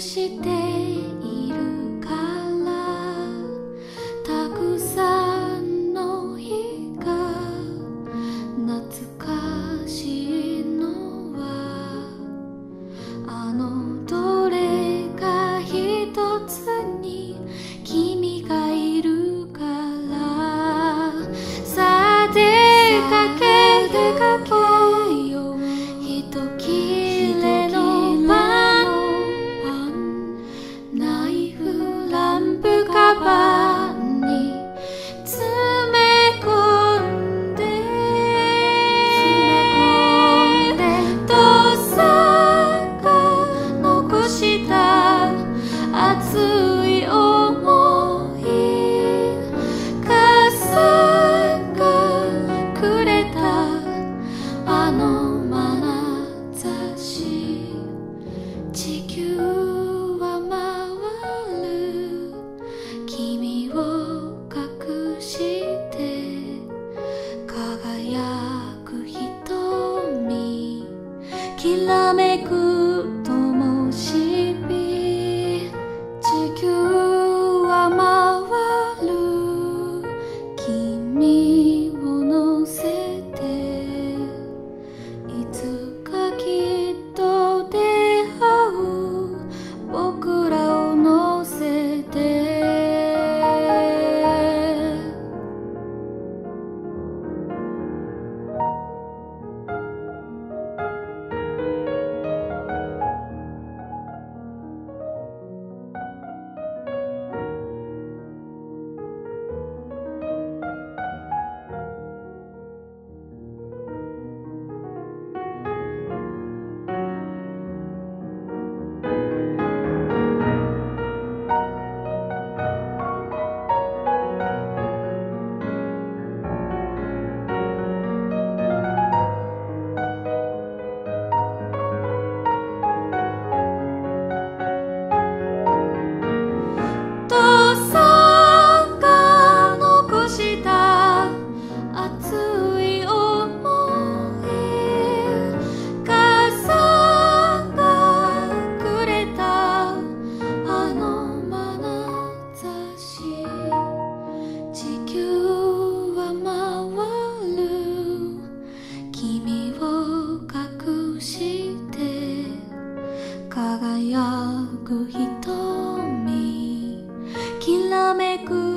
していきらめくく瞳きらめく